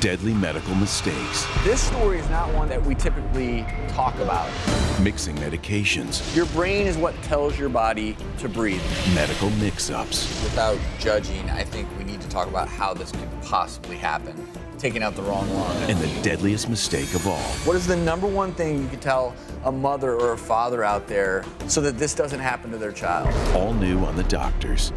deadly medical mistakes, This story is not one that we typically talk about. mixing medications, Your brain is what tells your body to breathe. medical mix-ups, Without judging, I think we need to talk about how this could possibly happen. Taking out the wrong lung. and the deadliest mistake of all, What is the number one thing you could tell a mother or a father out there so that this doesn't happen to their child? all new on The Doctors.